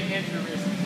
Indian entry risk.